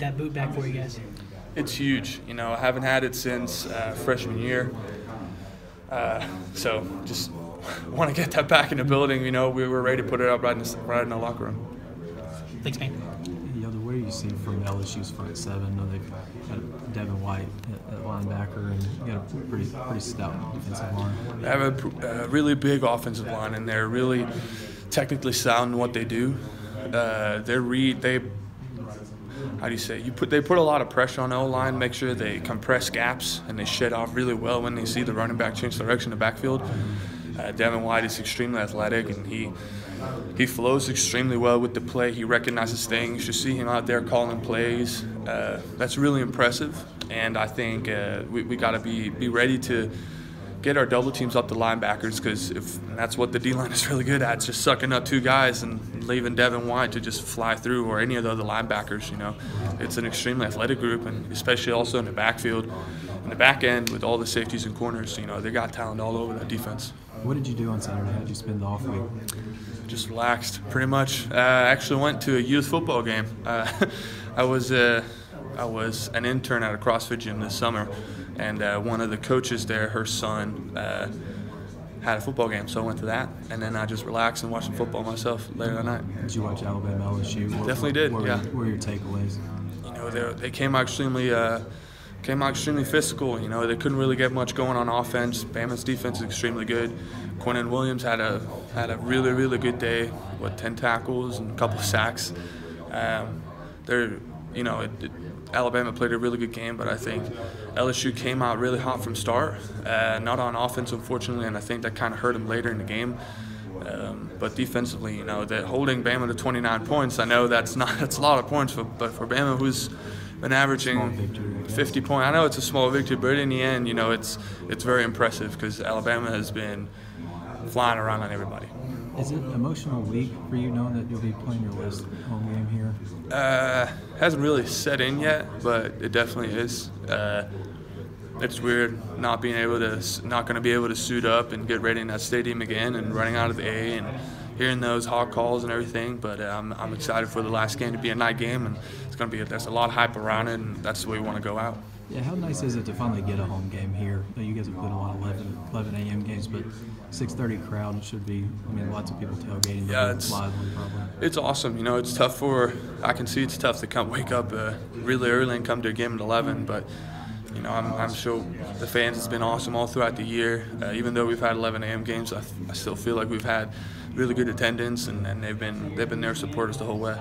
that boot back for you guys? It's huge. You know, I haven't had it since uh, freshman year. Uh, so just want to get that back in the building. You know, we were ready to put it up right in the, right in the locker room. Thanks, man. Yoder, what do you see from LSU's front seven? I know they've got Devin White at, at linebacker and you got a pretty pretty stout defensive line. They have a, a really big offensive line, and they're really technically sound in what they do. Uh, they read they how do you say you put they put a lot of pressure on O line, make sure they compress gaps and they shed off really well when they see the running back change direction in the backfield. Uh, Devin White is extremely athletic and he he flows extremely well with the play. He recognizes things. You see him out there calling plays. Uh, that's really impressive, and I think uh, we, we got to be be ready to get our double teams up to linebackers because if that's what the D line is really good at, it's just sucking up two guys and leaving Devin White to just fly through or any of the other linebackers. You know, it's an extremely athletic group, and especially also in the backfield, in the back end with all the safeties and corners. You know, they got talent all over that defense. What did you do on Saturday? How did you spend the off week? Just relaxed, pretty much. Uh, I actually went to a youth football game. Uh, I was uh, I was an intern at a CrossFit gym this summer and uh, one of the coaches there, her son, uh, had a football game, so I went to that, and then I just relaxed and watched some football myself later that night. Did you watch Alabama LSU? What, Definitely did. What, yeah. What were your takeaways? You know, they, they came out extremely. Uh, came out extremely physical. You know, they couldn't really get much going on offense. Bama's defense is extremely good. Quinnen Williams had a had a really really good day. What ten tackles and a couple of sacks. Um, they're you know it, it, Alabama played a really good game, but I think LSU came out really hot from start. Uh, not on offense, unfortunately, and I think that kind of hurt them later in the game. Um, but defensively, you know, that holding Bama to 29 points, I know that's not that's a lot of points, for, but for Bama, who's been averaging 50 points, I know it's a small victory, but in the end, you know, it's it's very impressive because Alabama has been flying around on everybody. Is it emotional week for you knowing that you'll be playing your last home game here? Uh, hasn't really set in yet, but it definitely is. Uh, it's weird not being able to, not going to be able to suit up and get ready in that stadium again, and running out of the A and hearing those Hog calls and everything. But uh, I'm, I'm excited for the last game to be a night game, and it's going to be there's a lot of hype around it, and that's the way we want to go out. Yeah, how nice is it to finally get a home game here? You guys have played a lot of 11, 11 a.m. games, but 6:30 crowd should be. I mean, lots of people tailgating. Yeah, it's. It's awesome. You know, it's tough for. I can see it's tough to come wake up uh, really early and come to a game at 11, but. You know, I'm, I'm sure the fans. It's been awesome all throughout the year. Uh, even though we've had 11 a.m. games, I, I still feel like we've had really good attendance, and, and they've been they've been there supporters the whole way.